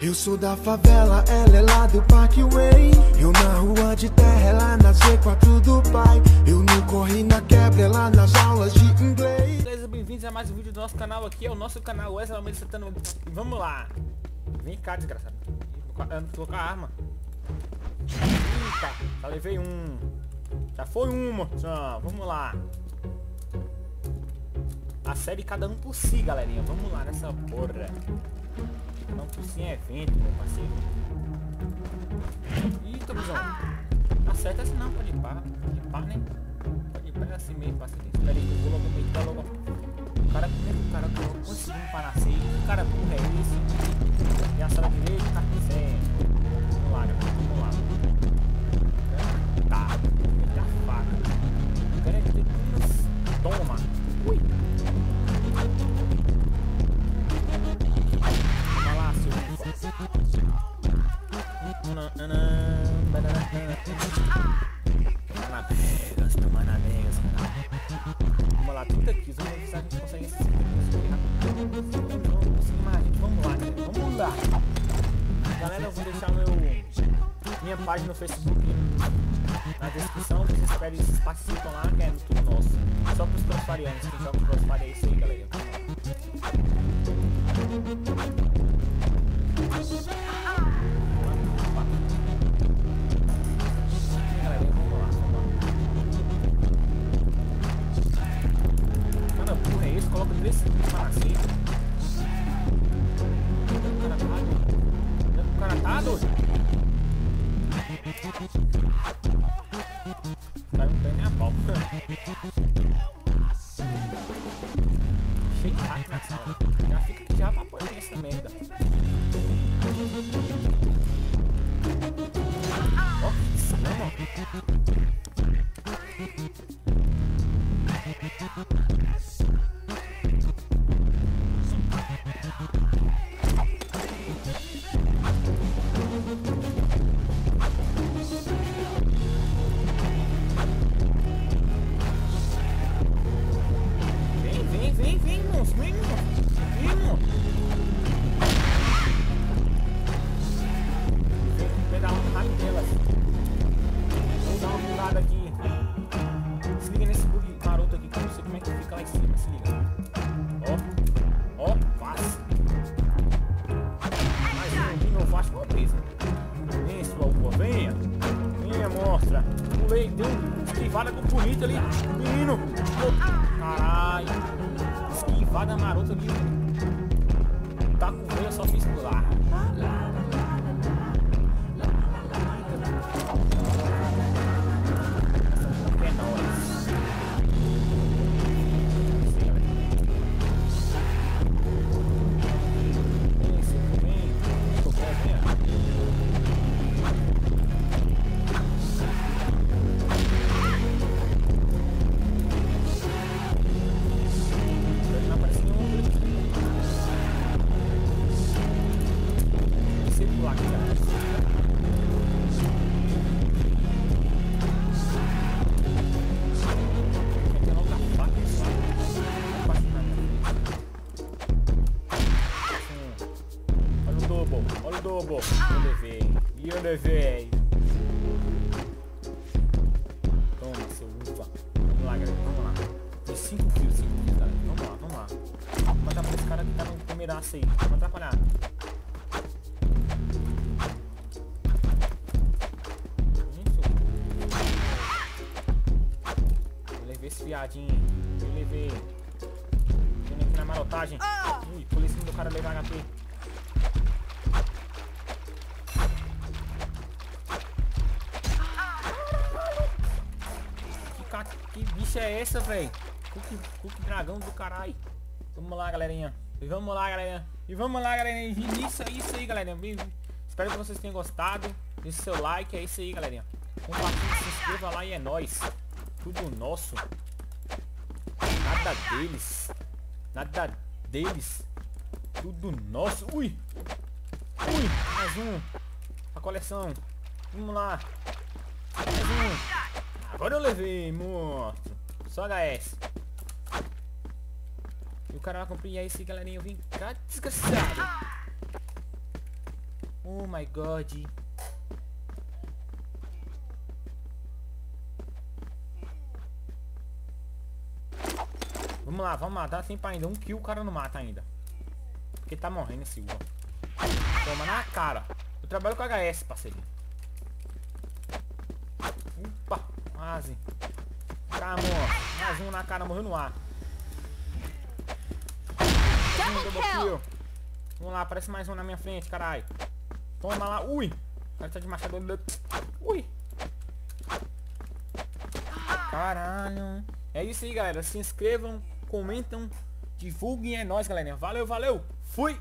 Eu sou da favela, ela é lá do Parkway. Eu na rua de terra, ela na Z4 do pai. Eu não corri na quebra, ela nas aulas de inglês. Beleza, bem-vindos a mais um vídeo do nosso canal aqui, é o nosso canal Wesley Almeida Santana. Vamos lá. Vem cá, desgraçado. Eu não colocar a arma. Eita, já levei um. Já foi uma. Já, vamos lá. A série cada um por si, galerinha. Vamos lá nessa porra. Não por si é evento, meu parceiro. Eita, busão. Acerta essa não, pode ir pá. Pode ir pá, né? Pode ir pá assim mesmo, parceiro. Espera aí que eu vou logo meter logo. O cara, primeiro o cara conseguindo para nascer. Que cara burro é esse? E a sala direita, tá certo. Vamos lá, galera. Vamos lá. Tá. Toma na Vegas, toma na Vegas, Vamos lá, 30 quilos. Vamos ver se a gente consegue esses 30 quilos aqui rápido. Vamos gente. Vamos lá, galera. Vamos lá. Galera, eu vou deixar meu, minha página no Facebook na descrição. Vocês esperem, vocês participam lá, que é tudo nosso. Só para os crossfarianos. Quem joga crossfire é isso aí. Galera, cara não tem nem a pau. Esquivada com bonito ali. Menino. Caralho. Esquivada marota ali. Tá com veia, só fiz pular. Eu levei. E eu levei. Toma, seu uva. Vamos lá, galera. Vamos lá. Tem 5 quilos, 5 quilos, galera. Vamos lá, vamos lá. Vamos matar pra esse cara que tá no primeiraço aí. Vamos atrapalhar. Levei esse viadinho. Eu levei. Vindo aqui na marotagem. Ui, pulei em cima do cara levar HP. Que, bicha é essa, velho? Cookie dragão do caralho. Vamos lá, galerinha. E vamos lá, galerinha. E vamos lá, galerinha. Isso aí, isso aí, galerinha. Espero que vocês tenham gostado. Deixe seu like. É isso aí, galerinha. Compartilhe, se inscreva lá e é nóis. Tudo nosso. Nada deles. Nada deles. Tudo nosso. Ui. Ui. Mais um. A coleção. Vamos lá. Mais um. Agora eu levei, monstro. Só HS. E o cumprir aí, esse galerinha. Vem cá, desgraçado. Oh my god. Vamos lá, vamos matar sem ainda. Um kill o cara não mata ainda. Porque tá morrendo esse Uva. Toma na cara. Eu trabalho com HS, parceirinho. Quase. Calma, mais um na cara, morreu no ar. Um, Vamos lá, aparece mais um na minha frente, caralho. Toma lá. Ui. O cara tá de machado. Ui. Caralho. É isso aí, galera. Se inscrevam, comentam, divulguem. É nóis, galerinha. Valeu, valeu. Fui.